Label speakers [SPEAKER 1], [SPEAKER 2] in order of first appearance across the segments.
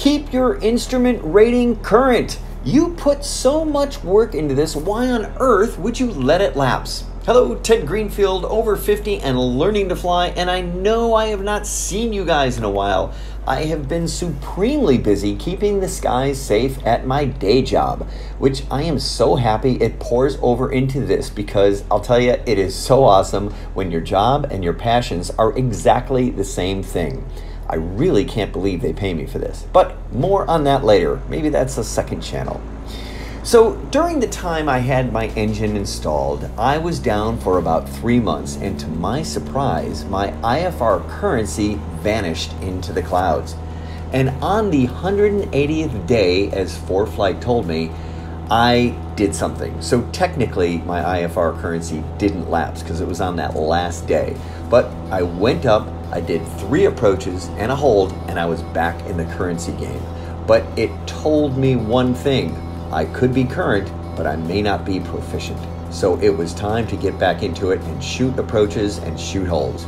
[SPEAKER 1] Keep your instrument rating current. You put so much work into this, why on earth would you let it lapse? Hello, Ted Greenfield, over 50 and learning to fly, and I know I have not seen you guys in a while. I have been supremely busy keeping the skies safe at my day job, which I am so happy it pours over into this because I'll tell you, it is so awesome when your job and your passions are exactly the same thing. I really can't believe they pay me for this. But more on that later. Maybe that's a second channel. So during the time I had my engine installed, I was down for about three months, and to my surprise, my IFR currency vanished into the clouds. And on the 180th day, as ForeFlight told me, I did something. So technically, my IFR currency didn't lapse because it was on that last day. But I went up, I did three approaches and a hold, and I was back in the currency game. But it told me one thing I could be current, but I may not be proficient. So it was time to get back into it and shoot approaches and shoot holds.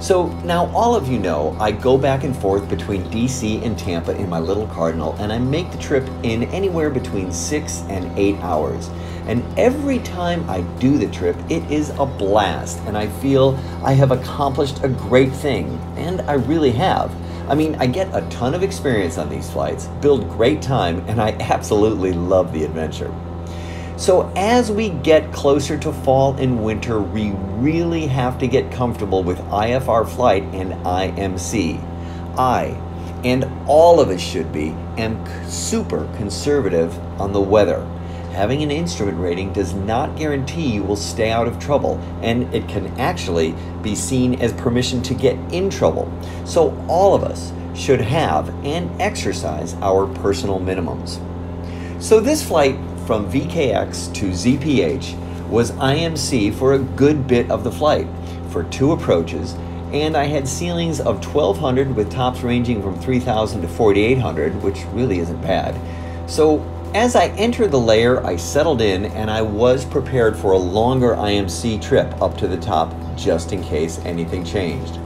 [SPEAKER 1] So now all of you know I go back and forth between DC and Tampa in my little Cardinal and I make the trip in anywhere between six and eight hours. And every time I do the trip, it is a blast and I feel I have accomplished a great thing. And I really have. I mean, I get a ton of experience on these flights, build great time, and I absolutely love the adventure. So, as we get closer to fall and winter, we really have to get comfortable with IFR flight and IMC. I, and all of us should be, am super conservative on the weather. Having an instrument rating does not guarantee you will stay out of trouble, and it can actually be seen as permission to get in trouble. So, all of us should have and exercise our personal minimums. So, this flight from VKX to ZPH was IMC for a good bit of the flight for two approaches, and I had ceilings of 1200 with tops ranging from 3000 to 4800, which really isn't bad. So as I entered the layer, I settled in and I was prepared for a longer IMC trip up to the top just in case anything changed.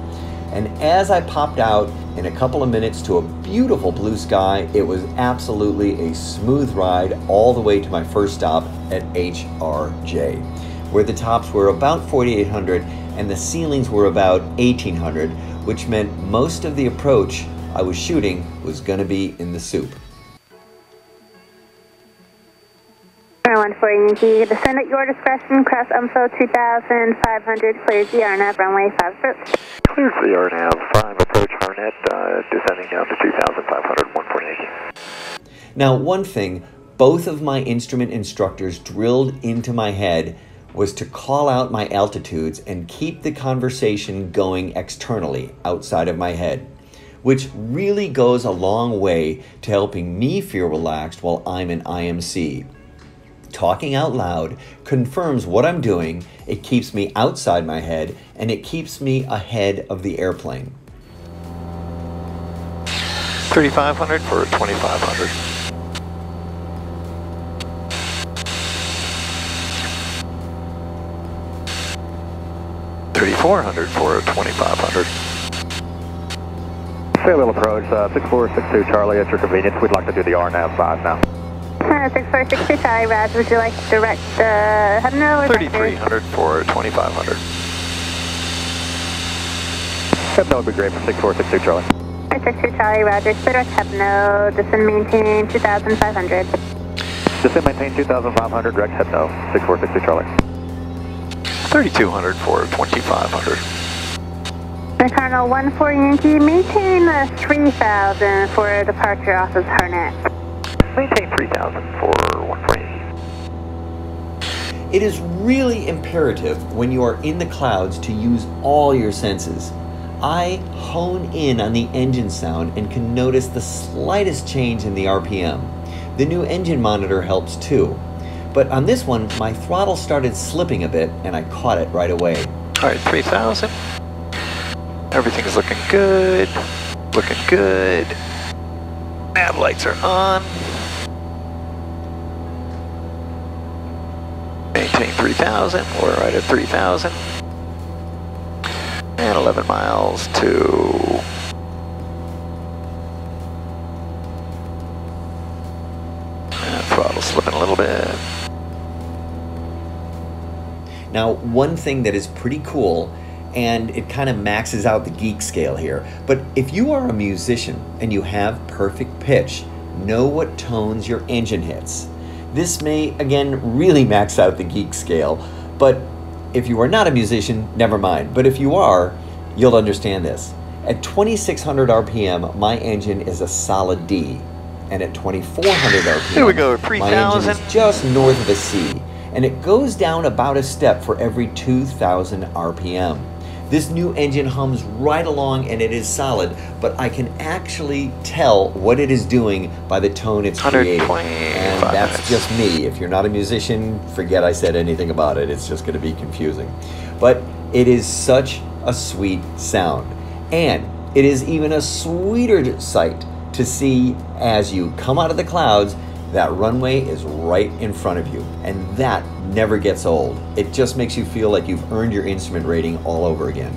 [SPEAKER 1] And as I popped out in a couple of minutes to a beautiful blue sky, it was absolutely a smooth ride all the way to my first stop at HRJ, where the tops were about 4,800 and the ceilings were about 1,800, which meant most of the approach I was shooting was going to be in the soup.
[SPEAKER 2] One for Yankee, descend at your discretion, cross UMFO 2500, clears the RNAV, runway 5 approach.
[SPEAKER 3] Clear for the RNAV, 5 approach Harnett, uh, descending down to 2500, 1.8.
[SPEAKER 1] Now, one thing both of my instrument instructors drilled into my head was to call out my altitudes and keep the conversation going externally outside of my head, which really goes a long way to helping me feel relaxed while I'm in IMC talking out loud confirms what I'm doing, it keeps me outside my head, and it keeps me ahead of the airplane.
[SPEAKER 3] 3500 for 2500. Thirty-four hundred for twenty-five hundred.
[SPEAKER 4] Fayetteville approach, uh, 6462 Charlie at your convenience. We'd like to do the RNAV 5 now.
[SPEAKER 2] 6462 Charlie, Raj, would you like to direct the uh, HEPNO or
[SPEAKER 3] Thirty-three hundred for twenty-five hundred.
[SPEAKER 4] That would be great for 6462 Charlie.
[SPEAKER 2] 6462 Charlie, Roger, split with HEPNO, descend maintain 2500.
[SPEAKER 4] Descend maintain 2500, direct HEPNO, 6462 Charlie.
[SPEAKER 3] Thirty-two hundred for twenty-five hundred.
[SPEAKER 2] Cardinal 14 Yankee, maintain uh, 3000 for departure off of Harnett.
[SPEAKER 3] Maintain three thousand for one forty.
[SPEAKER 1] It is really imperative when you are in the clouds to use all your senses. I hone in on the engine sound and can notice the slightest change in the RPM. The new engine monitor helps too. But on this one, my throttle started slipping a bit and I caught it right away.
[SPEAKER 3] All right, three thousand. Everything's looking good. Looking good. Nav lights are on. between 3,000, we're right at 3,000. And 11 miles to uh, throttle slipping a little bit.
[SPEAKER 1] Now, one thing that is pretty cool, and it kind of maxes out the geek scale here, but if you are a musician and you have perfect pitch, know what tones your engine hits. This may, again, really max out the geek scale, but if you are not a musician, never mind. But if you are, you'll understand this. At 2600 RPM, my engine is a solid D. And at 2400 RPM,
[SPEAKER 3] Here we go,
[SPEAKER 1] my engine is just north of a C. And it goes down about a step for every 2000 RPM. This new engine hums right along and it is solid, but I can actually tell what it is doing by the tone it's creating.
[SPEAKER 3] 125
[SPEAKER 1] And that's
[SPEAKER 3] minutes.
[SPEAKER 1] just me. If you're not a musician, forget I said anything about it. It's just going to be confusing. But it is such a sweet sound. And it is even a sweeter sight to see as you come out of the clouds. That runway is right in front of you, and that never gets old. It just makes you feel like you've earned your instrument rating all over again.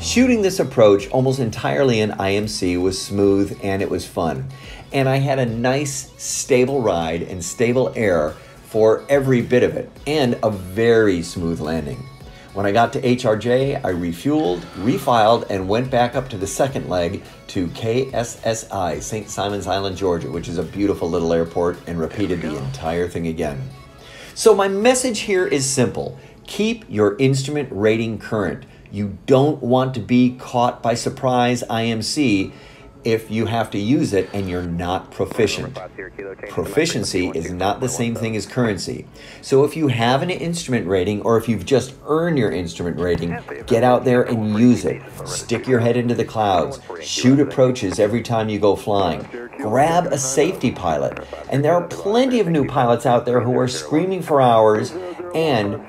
[SPEAKER 1] Shooting this approach almost entirely in IMC was smooth and it was fun. And I had a nice, stable ride and stable air for every bit of it, and a very smooth landing. When I got to HRJ, I refueled, refiled, and went back up to the second leg to KSSI, St. Simons Island, Georgia, which is a beautiful little airport, and repeated the entire thing again. So, my message here is simple keep your instrument rating current. You don't want to be caught by surprise IMC if you have to use it and you're not proficient. Proficiency is not the same thing as currency. So if you have an instrument rating or if you've just earned your instrument rating, get out there and use it. Stick your head into the clouds. Shoot approaches every time you go flying. Grab a safety pilot. And there are plenty of new pilots out there who are screaming for hours and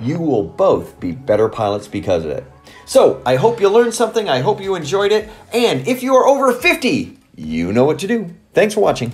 [SPEAKER 1] you will both be better pilots because of it. So, I hope you learned something. I hope you enjoyed it. And if you are over 50, you know what to do. Thanks for watching.